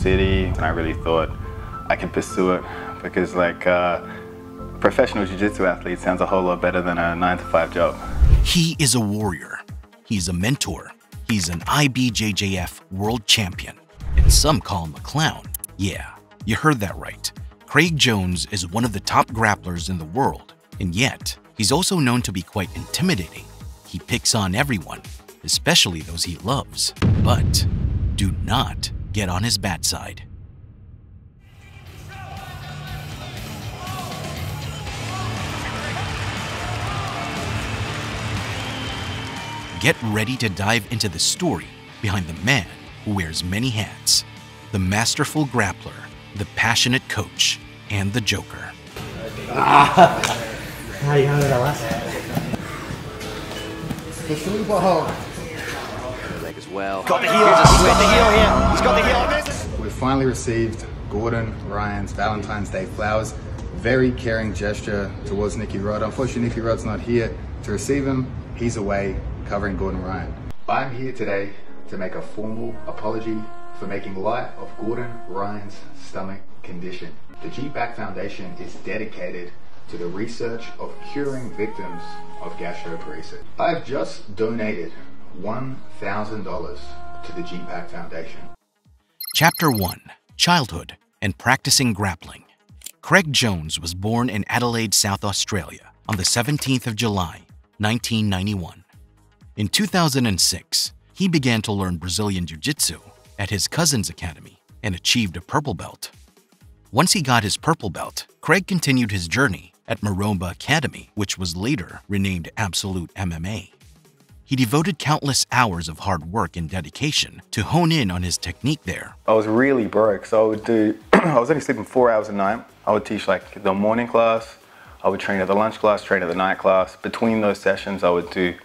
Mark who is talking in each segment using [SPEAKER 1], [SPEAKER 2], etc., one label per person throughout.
[SPEAKER 1] city, and I really thought I could pursue it because like uh, professional jiu-jitsu athlete sounds a whole lot better than a nine to five job.
[SPEAKER 2] He is a warrior. He's a mentor. He's an IBJJF world champion. And some call him a clown. Yeah, you heard that right. Craig Jones is one of the top grapplers in the world, and yet he's also known to be quite intimidating. He picks on everyone, especially those he loves. But do not get on his bad side. Get ready to dive into the story behind the man who wears many hats the masterful grappler, the passionate coach, and the joker. Ah.
[SPEAKER 3] leg as well. Got the heel. He's got the heel here. He's got the heel.
[SPEAKER 4] We've finally received Gordon Ryan's Valentine's Day flowers. Very caring gesture towards Nicky Rod. Unfortunately, Nicky Rod's not here to receive them. He's away covering Gordon Ryan. I'm here today to make a formal apology for making light of Gordon Ryan's stomach condition. The G-Back Foundation is dedicated to the research of curing victims of gastroparesis. I've just donated $1,000 to the G-Back Foundation.
[SPEAKER 2] Chapter 1 Childhood and Practicing Grappling. Craig Jones was born in Adelaide, South Australia on the 17th of July, 1991. In 2006, he began to learn Brazilian Jiu Jitsu at his cousin's academy and achieved a purple belt. Once he got his purple belt, Craig continued his journey at Maromba Academy, which was later renamed Absolute MMA. He devoted countless hours of hard work and dedication to hone in on his technique there.
[SPEAKER 1] I was really broke, so I would do, I was only sleeping four hours a night. I would teach like the morning class, I would train at the lunch class, train at the night class. Between those sessions, I would do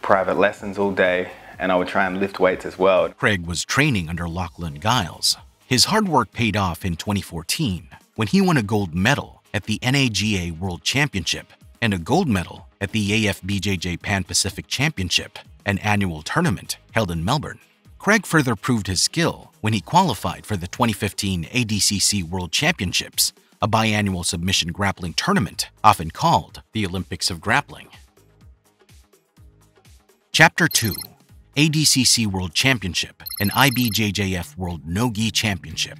[SPEAKER 1] private lessons all day, and I would try and lift weights as well.
[SPEAKER 2] Craig was training under Lachlan Giles. His hard work paid off in 2014 when he won a gold medal at the NAGA World Championship and a gold medal at the AFBJJ Pan Pacific Championship, an annual tournament held in Melbourne. Craig further proved his skill when he qualified for the 2015 ADCC World Championships, a biannual submission grappling tournament often called the Olympics of Grappling. Chapter 2 ADCC World Championship and IBJJF World No-Gi Championship.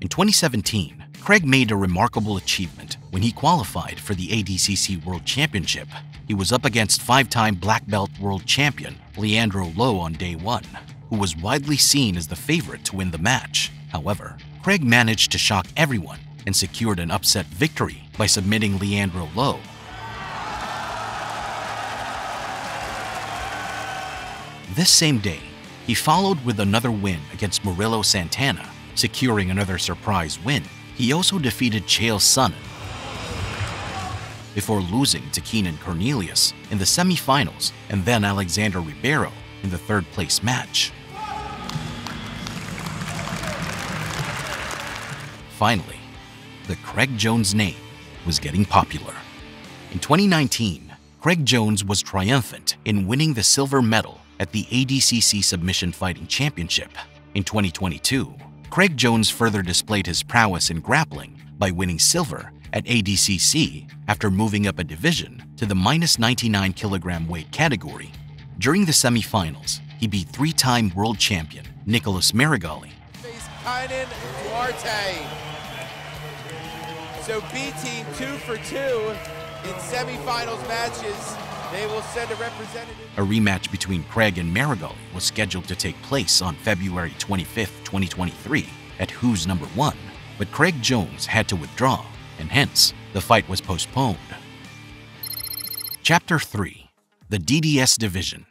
[SPEAKER 2] In 2017, Craig made a remarkable achievement when he qualified for the ADCC World Championship. He was up against five-time black belt world champion Leandro Lo on day one, who was widely seen as the favorite to win the match. However, Craig managed to shock everyone and secured an upset victory by submitting Leandro Lo This same day, he followed with another win against Murilo Santana, securing another surprise win. He also defeated Chael Sonnen before losing to Keenan Cornelius in the semifinals and then Alexander Ribeiro in the third place match. Finally, the Craig Jones name was getting popular. In 2019, Craig Jones was triumphant in winning the silver medal at the ADCC Submission Fighting Championship. In 2022, Craig Jones further displayed his prowess in grappling by winning silver at ADCC after moving up a division to the minus 99 kilogram weight category. During the semifinals, he beat three-time world champion Nicholas
[SPEAKER 5] Meregali. Kaynan Duarte. So B team two for two in semifinals matches. They will send a representative.
[SPEAKER 2] A rematch between Craig and Meregali was scheduled to take place on February 25, 2023 at Who's Number 1, but Craig Jones had to withdraw, and hence the fight was postponed. Chapter 3 The DDS Division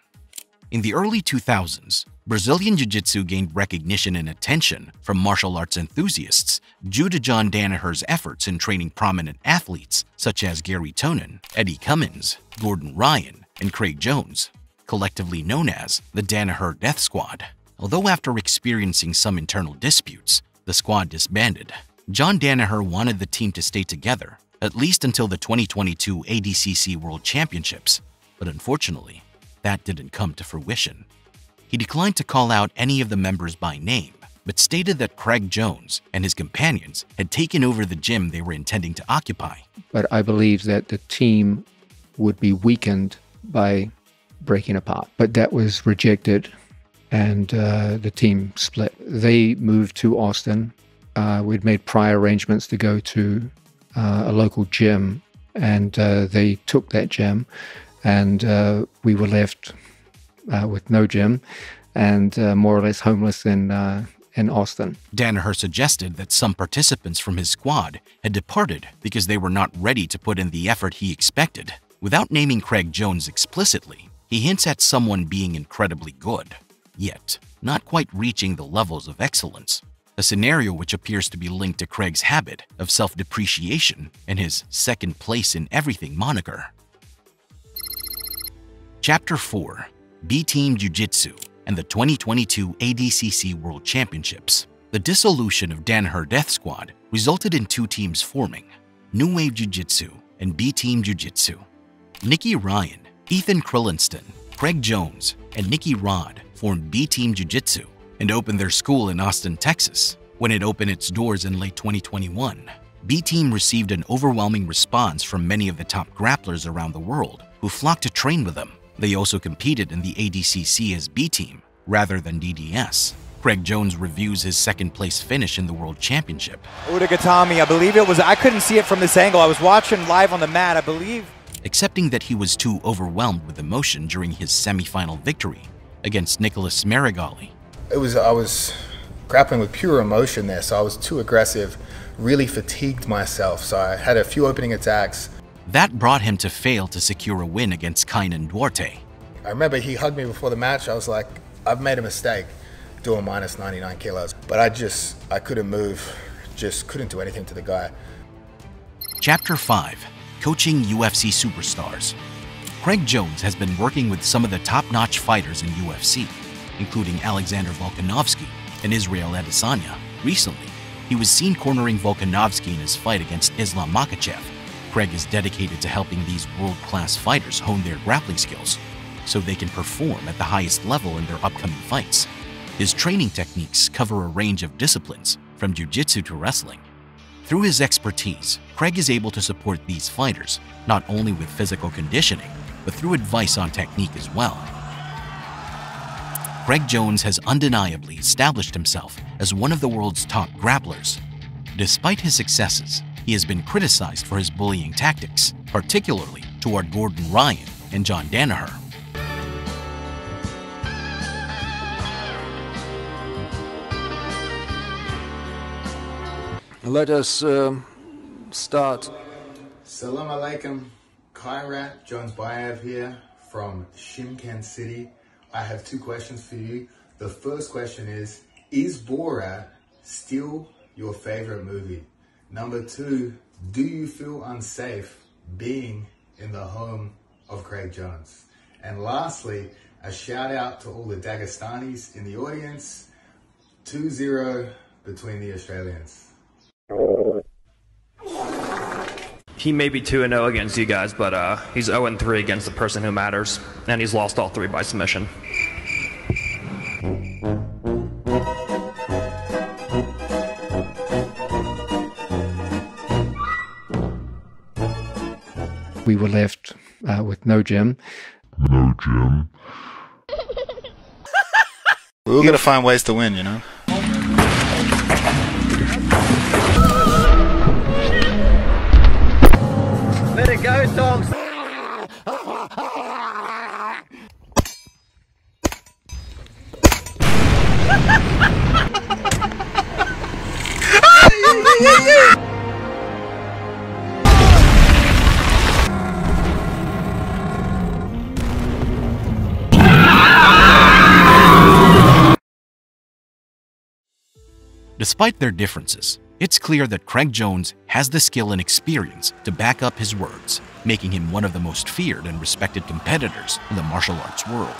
[SPEAKER 2] In the early 2000s, Brazilian Jiu Jitsu gained recognition and attention from martial arts enthusiasts due to John Danaher's efforts in training prominent athletes such as Garry Tonon, Eddie Cummings, Gordon Ryan, and Craig Jones, collectively known as the Danaher Death Squad. Although after experiencing some internal disputes, the squad disbanded, John Danaher wanted the team to stay together, at least until the 2022 ADCC World Championships, but unfortunately, that didn't come to fruition. He declined to call out any of the members by name, but stated that Craig Jones and his companions had taken over the gym they were intending to occupy.
[SPEAKER 6] But I believe that the team would be weakened by breaking apart. But that was rejected and uh, the team split. They moved to Austin. Uh, we'd made prior arrangements to go to uh, a local gym, and uh, they took that gym, and uh, we were left uh, with no gym and more or less homeless in in Austin.
[SPEAKER 2] Danaher suggested that some participants from his squad had departed because they were not ready to put in the effort he expected. Without naming Craig Jones explicitly, he hints at someone being incredibly good, yet not quite reaching the levels of excellence, a scenario which appears to be linked to Craig's habit of self-depreciation and his second place in everything moniker. Chapter 4 B-Team Jiu-Jitsu and the 2022 ADCC World Championships. The dissolution of Danaher Death Squad resulted in two teams forming, New Wave Jiu-Jitsu and B-Team Jiu-Jitsu. Nicky Ryan, Ethan Crelinsten, Craig Jones, and Nicky Rod formed B-Team Jiu-Jitsu and opened their school in Austin, Texas. When it opened its doors in late 2021, B-Team received an overwhelming response from many of the top grapplers around the world who flocked to train with them. They also competed in the ADCC as B-Team rather than DDS. Craig Jones reviews his second place finish in the World Championship.
[SPEAKER 7] Udagatami, I believe it was, I couldn't see it from this angle. I was watching live on the mat, I believe.
[SPEAKER 2] Accepting that he was too overwhelmed with emotion during his semifinal victory against Nicholas Meregali.
[SPEAKER 4] It was, I was grappling with pure emotion there, so I was too aggressive, really fatigued myself, so I had a few opening attacks.
[SPEAKER 2] That brought him to fail to secure a win against Kaynan Duarte.
[SPEAKER 4] I remember he hugged me before the match. I was like, I've made a mistake doing minus 99 kilos, but I just, I couldn't move, just couldn't do anything to the guy.
[SPEAKER 2] Chapter 5 Coaching UFC Superstars. Craig Jones has been working with some of the top notch fighters in UFC, including Alexander Volkanovski and Israel Adesanya. Recently, he was seen cornering Volkanovski in his fight against Islam Makhachev. Craig is dedicated to helping these world class fighters hone their grappling skills so they can perform at the highest level in their upcoming fights. His training techniques cover a range of disciplines, from jiu-jitsu to wrestling. Through his expertise, Craig is able to support these fighters, not only with physical conditioning, but through advice on technique as well. Craig Jones has undeniably established himself as one of the world's top grapplers. Despite his successes, he has been criticized for his bullying tactics, particularly toward Gordon Ryan and John Danaher.
[SPEAKER 8] Let us uh, start.
[SPEAKER 4] Salam alaikum, Kairat Jones Bayev here from Shymkent City. I have two questions for you. The first question is Is Borat still your favorite movie? Number two, do you feel unsafe being in the home of Craig Jones? And lastly, a shout out to all the Dagestanis in the audience 2 0 between the Australians.
[SPEAKER 9] He may be 2 0 against you guys, but uh, he's 0 3 against the person who matters, and he's lost all three by submission.
[SPEAKER 6] We were left uh, with no gym.
[SPEAKER 10] No gym.
[SPEAKER 1] we were going to find ways to win, you know?
[SPEAKER 7] It dogs.
[SPEAKER 2] Despite their differences, it's clear that Craig Jones has the skill and experience to back up his words, making him one of the most feared and respected competitors in the martial arts world.